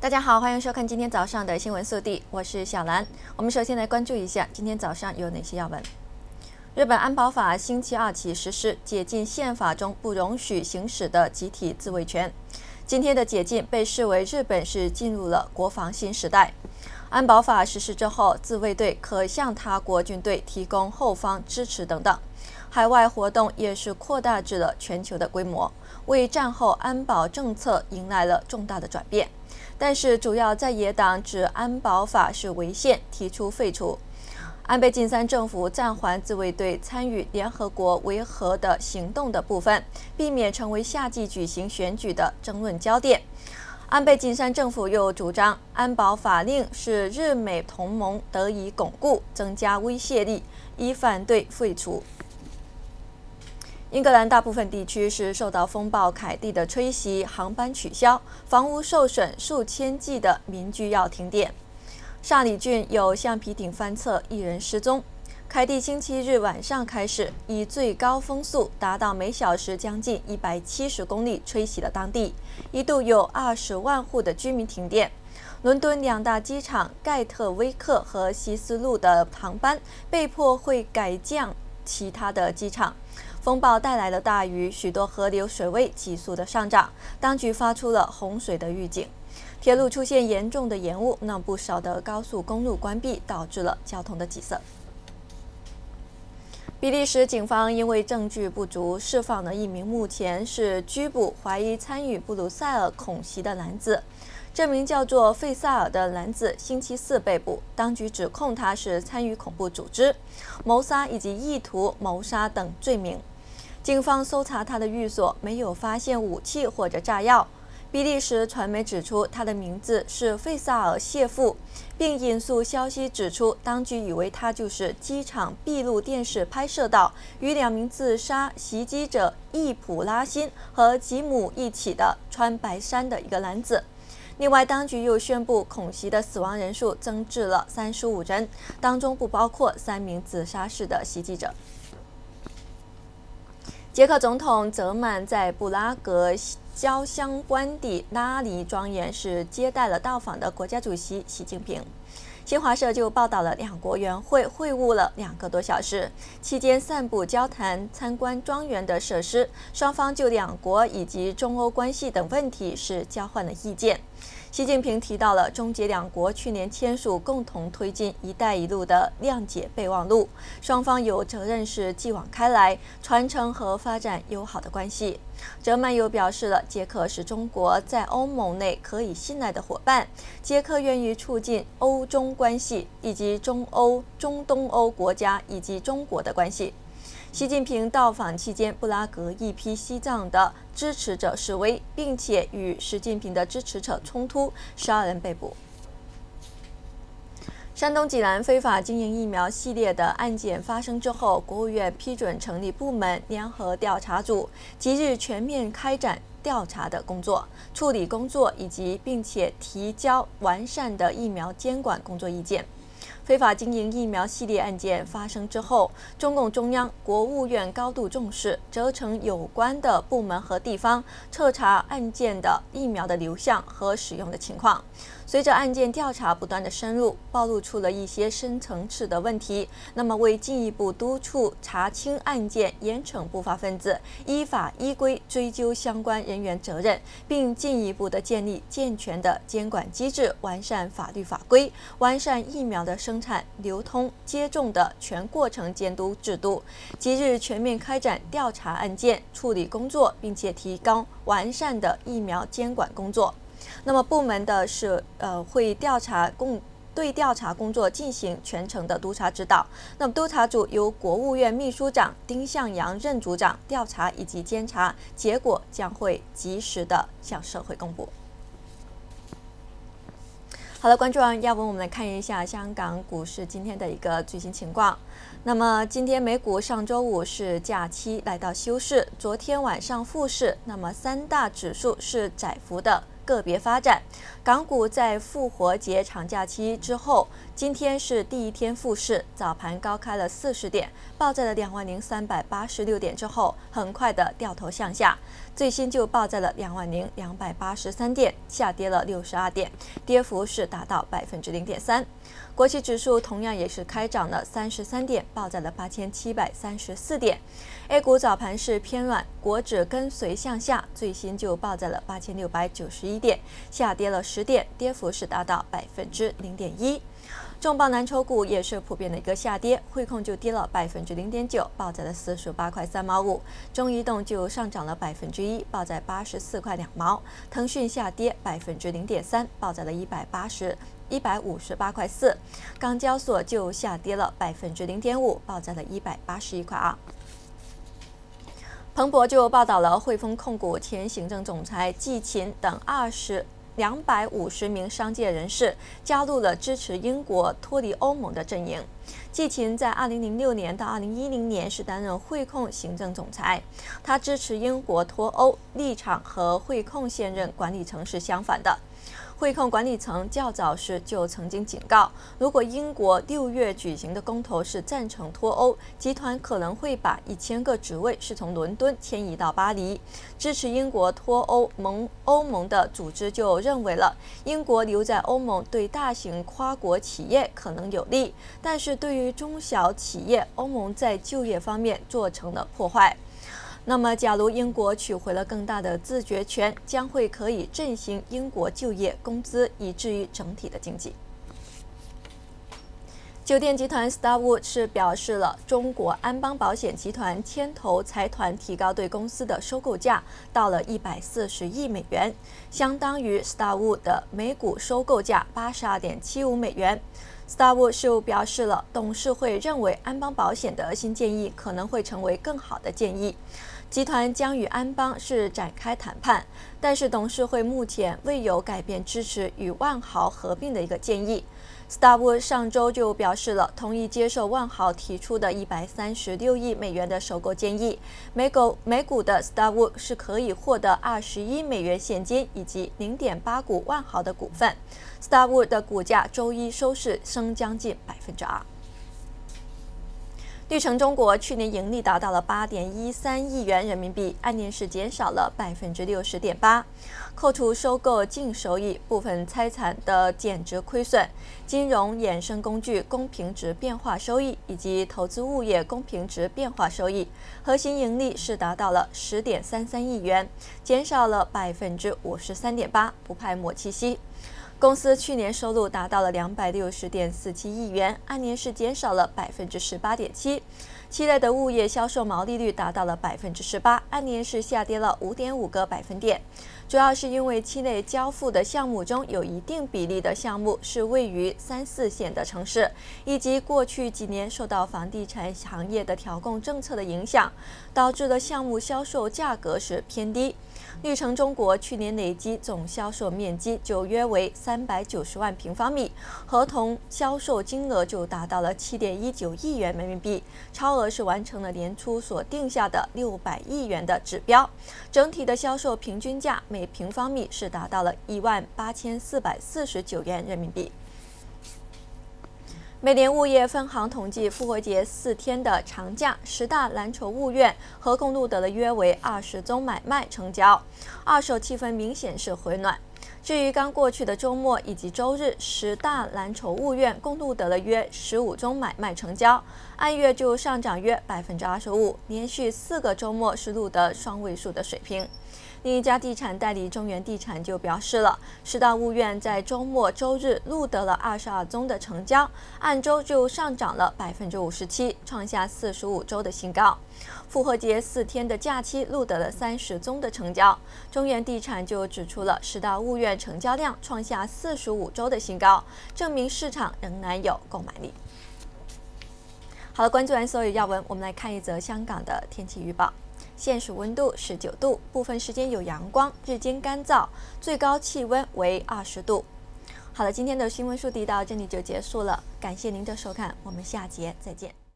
大家好，欢迎收看今天早上的新闻速递，我是小兰。我们首先来关注一下今天早上有哪些要闻。日本安保法星期二起实施，解禁宪法中不容许行使的集体自卫权。今天的解禁被视为日本是进入了国防新时代。安保法实施之后，自卫队可向他国军队提供后方支持等等，海外活动也是扩大至了全球的规模，为战后安保政策迎来了重大的转变。但是，主要在野党指安保法是违宪，提出废除。安倍晋三政府暂缓自卫队参与联合国维和的行动的部分，避免成为夏季举行选举的争论焦点。安倍晋三政府又主张安保法令使日美同盟得以巩固，增加威慑力，以反对废除。英格兰大部分地区是受到风暴凯蒂的吹袭，航班取消，房屋受损，数千计的民居要停电。萨里郡有橡皮艇翻侧，一人失踪。凯蒂星期日晚上开始，以最高风速达到每小时将近一百七十公里吹袭了当地，一度有二十万户的居民停电。伦敦两大机场盖特威克和希斯路的航班被迫会改降其他的机场。风暴带来了大雨，许多河流水位急速的上涨，当局发出了洪水的预警。铁路出现严重的延误，那不少的高速公路关闭，导致了交通的挤塞。比利时警方因为证据不足，释放了一名目前是拘捕怀疑参与布鲁塞尔恐袭的男子。这名叫做费萨尔的男子星期四被捕，当局指控他是参与恐怖组织、谋杀以及意图谋杀等罪名。警方搜查他的寓所，没有发现武器或者炸药。比利时传媒指出，他的名字是费萨尔谢夫，并引述消息指出，当局以为他就是机场闭路电视拍摄到与两名自杀袭击者易普拉辛和吉姆一起的穿白衫的一个男子。另外，当局又宣布恐袭的死亡人数增至了三十五人，当中不包括三名自杀式的袭击者。捷克总统泽曼在布拉格交相关地拉尼庄园是接待了到访的国家主席习近平。新华社就报道了两国元会会晤了两个多小时，期间散步、交谈、参观庄园的设施，双方就两国以及中欧关系等问题是交换了意见。习近平提到了中捷两国去年签署共同推进“一带一路”的谅解备忘录，双方有责任是继往开来，传承和发展友好的关系。泽曼又表示了，捷克是中国在欧盟内可以信赖的伙伴，捷克愿意促进欧中关系以及中欧、中东欧国家以及中国的关系。习近平到访期间，布拉格一批西藏的支持者示威，并且与习近平的支持者冲突，十二人被捕。山东济南非法经营疫苗系列的案件发生之后，国务院批准成立部门联合调查组，即日全面开展调查的工作、处理工作以及并且提交完善的疫苗监管工作意见。非法经营疫苗系列案件发生之后，中共中央、国务院高度重视，责成有关的部门和地方彻查案件的疫苗的流向和使用的情况。随着案件调查不断的深入，暴露出了一些深层次的问题。那么，为进一步督促查清案件、严惩不法分子、依法依规追究相关人员责任，并进一步的建立健全的监管机制，完善法律法规，完善疫苗的生产、流通、接种的全过程监督制度，即日全面开展调查案件处理工作，并且提高完善的疫苗监管工作。那么部门的是呃会调查共对调查工作进行全程的督查指导。那么督查组由国务院秘书长丁向阳任组长，调查以及监察结果将会及时的向社会公布。好了，观众要不，我们来看一下香港股市今天的一个最新情况。那么今天美股上周五是假期来到休市，昨天晚上复市，那么三大指数是窄幅的。个别发展，港股在复活节长假期之后，今天是第一天复市，早盘高开了四十点，报在了两万零三百八十六点之后，很快的掉头向下，最新就报在了两万零两百八十三点，下跌了六十二点，跌幅是达到百分之零点三。国企指数同样也是开涨了三十三点，报在了八千七百三十四点。A 股早盘是偏软，国指跟随向下，最新就报在了八千六百九十一点，下跌了十点，跌幅是达到百分之零点一。重磅蓝筹股也是普遍的一个下跌，汇控就跌了百分之零点九，报在了四十八块三毛五；中移动就上涨了百分之一，报在八十四块两毛；腾讯下跌百分之零点三，报在了一百八十。一百五十八块四，港交所就下跌了百分之零点五，报在了一百八十一块二。彭博就报道了汇丰控股前行政总裁季勤等二十两百五十名商界人士加入了支持英国脱离欧盟的阵营。季勤在二零零六年到二零一零年是担任汇控行政总裁，他支持英国脱欧立场和汇控现任管理层是相反的。汇控管理层较早时就曾经警告，如果英国六月举行的公投是赞成脱欧，集团可能会把一千个职位是从伦敦迁移到巴黎。支持英国脱欧盟欧盟的组织就认为了，英国留在欧盟对大型跨国企业可能有利，但是对于中小企业，欧盟在就业方面做成了破坏。那么，假如英国取回了更大的自决权，将会可以振兴英国就业、工资，以至于整体的经济。酒店集团 Starwood 是表示了，中国安邦保险集团牵头财团提高对公司的收购价到了一百四十亿美元，相当于 Starwood 的每股收购价八十二点七五美元。Starwood 又表示了，董事会认为安邦保险的新建议可能会成为更好的建议。集团将与安邦是展开谈判，但是董事会目前未有改变支持与万豪合并的一个建议。Starwood 上周就表示了同意接受万豪提出的一百三十六亿美元的收购建议。每股每股的 Starwood 是可以获得二十一美元现金以及零点八股万豪的股份。Starwood 的股价周一收市升将近百分之二。绿城中国去年盈利达到了八点一三亿元人民币，按年是减少了百分之六十点八。扣除收购净收益、部分财产的减值亏损、金融衍生工具公平值变化收益以及投资物业公平值变化收益，核心盈利是达到了十点三三亿元，减少了百分之五十三点八，不派末期息。公司去年收入达到了两百六十点四七亿元，按年是减少了百分之十八点七。期内的物业销售毛利率达到了百分之十八，按年是下跌了五点五个百分点。主要是因为期内交付的项目中有一定比例的项目是位于三四线的城市，以及过去几年受到房地产行业的调控政策的影响，导致的项目销售价格是偏低。绿城中国去年累计总销售面积就约为三百九十万平方米，合同销售金额就达到了七点一九亿元人民币，超是完成了年初所定下的六百亿元的指标。整体的销售平均价每平方米是达到了一万八千四百四十九元人民币。美联物业分行统计，复活节四天的长假，十大蓝筹物院合共录得了约为二十宗买卖成交，二手气氛明显是回暖。至于刚过去的周末以及周日，十大蓝筹物院共录得了约十五宗买卖成交，按月就上涨约百分之二十五，连续四个周末是录得双位数的水平。另一家地产代理中原地产就表示了，十大物院在周末、周日录得了二十二宗的成交，按周就上涨了百分之五十七，创下四十五周的新高。复活节四天的假期录得了三十宗的成交，中原地产就指出了十大物院成交量创下四十五周的新高，证明市场仍然有购买力。好了，关注完所有要闻，我们来看一则香港的天气预报。现实温度十九度，部分时间有阳光，日间干燥，最高气温为二十度。好了，今天的新闻速递到这里就结束了，感谢您的收看，我们下节再见。